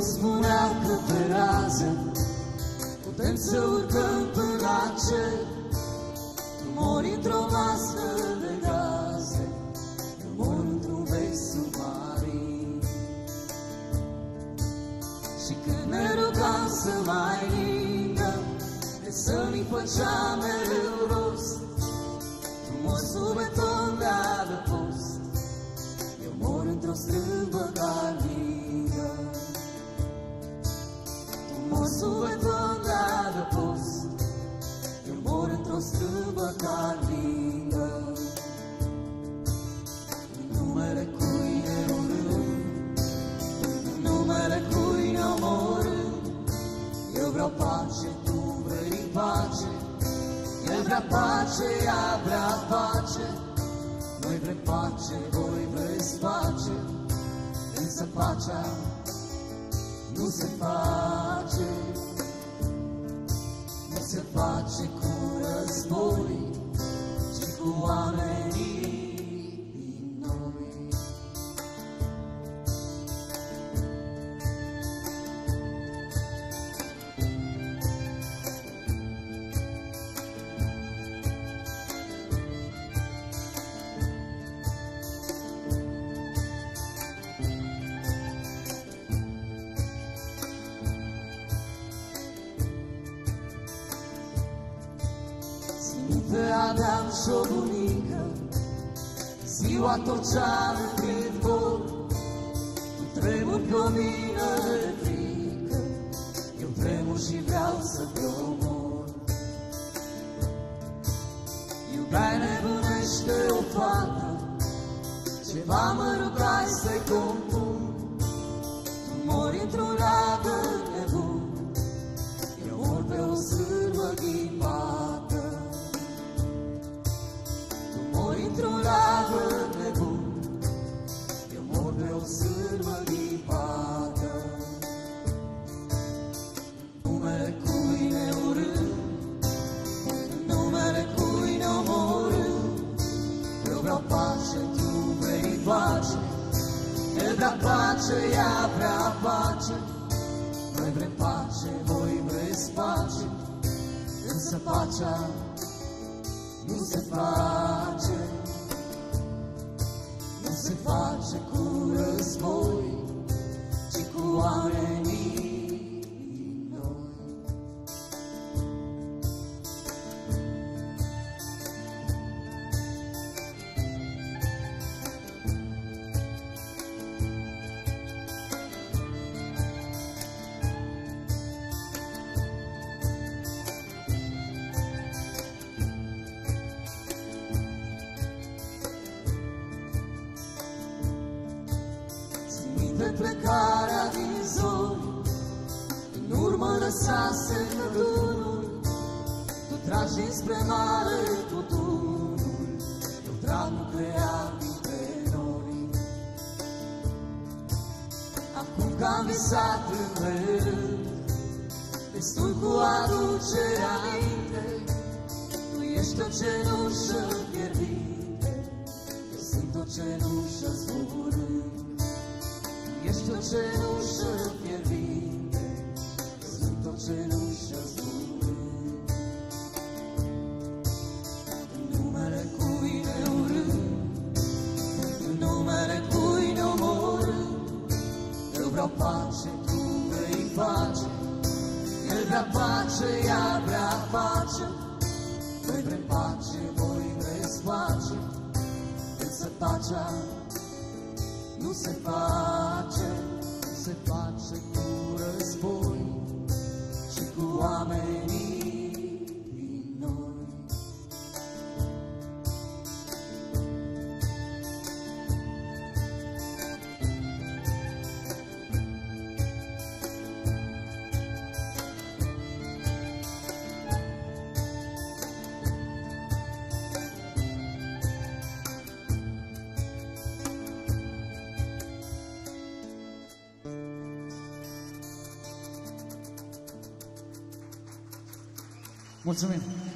Nu spunea că pe rază Putem să urcăm până la cer Nu mori într-o masă de gaze Nu mor într-un vechi submarin. Și când ne rugam să mai lindă De să-mi făcea Frumosul beton de adăpost Eu mor într-o strâmbă carningă În numele cui ne urâm În numele cui ne omorâm. Eu vreau pace, tu vrei pace. El vrea pace, ea vrea pace. Noi vrem pace, voi vreți pace. Însă pacea nu se face Ținute aveam și o bunică Ziua torceam în cât gol Tu tremur pe o mină de frică. Eu tremur și vreau să te omor. Iubeai nebunește o fată Ceva mă rugai să-i compun El vrea pace, ea vrea pace. Noi vrem pace, voi vreți pace. Însă pacea nu se face. Nu se face cu de plecarea din zori În urmă lăsase cădurul Tu tragi spre mare tutunul Eu trag nu crea dintre noi Acum că am visat în rând Destul cu aducerea minte Tu ești o cenușă fierbinte Eu sunt o cenușă zburând Ești o cenușă fierbinte Sunt o cenușă zburând În numele cui ne urâm În numele cui ne omorâm Eu vreau pace, tu vrei pace El vrea pace, ea vrea pace. Noi vrem pace, voi vreți pace Însă pacea nu se face, nu se face cu război și cu oamenii 我证明。